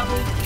level